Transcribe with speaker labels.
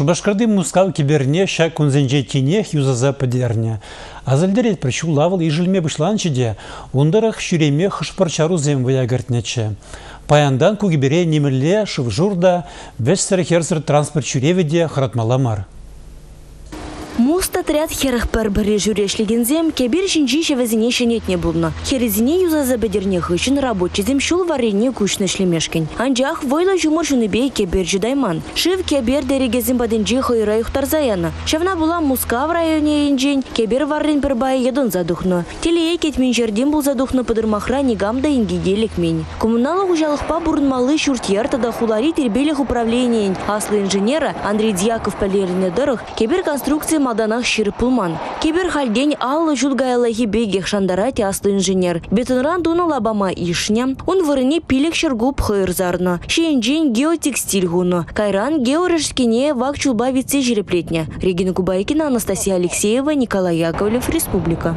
Speaker 1: Шубашкарды мускал киберне ша кунзенже тинех юзаза падерне. Азальдерет причу лавыл ижілме бұшланчыде, ондарах шүреме хышпарчару зем ваягартнече. Паяндан кугибере немірле шывжурда вестер херсер транспорт шүреведе хратмаламар.
Speaker 2: Муста тряд херах пар бірі жүрешлігінзем, кебір жінжі шевезіне шенетне бұлны. Херезіне юзазы бедерне рабочий зем шул варене күшні шлемешкен. Анжақ войла жұмыр жүнібей кебір жидайман. Шив кебір дерегезін бадынжи хойра юхтарзаяны. Шавна була Муска в районе инжень, кебір варрен бір бай едон задухну. Телее кетмен жерден бұл задухну подырмахра негам да ингиделек мен. Коммуналық ұжалықпа бұрынмалы шүртер тада хулари тербелих управлениен. Аслы инженера Андрей Дьяков пәлеріне дырық, кебір конструкция маданах ширы пулман. Кибер хальдень аллы жудгайлахи бегех шандарати аслы инженер. Бетонран дуна лабама ишня, он вырыне пилек шергуб хырзарно. Шиенджин геотекстиль гуно. Кайран георежскине вак чулба вице жереплетня. Регина Кубайкина, Анастасия Алексеева, Николай Яковлев, Республика.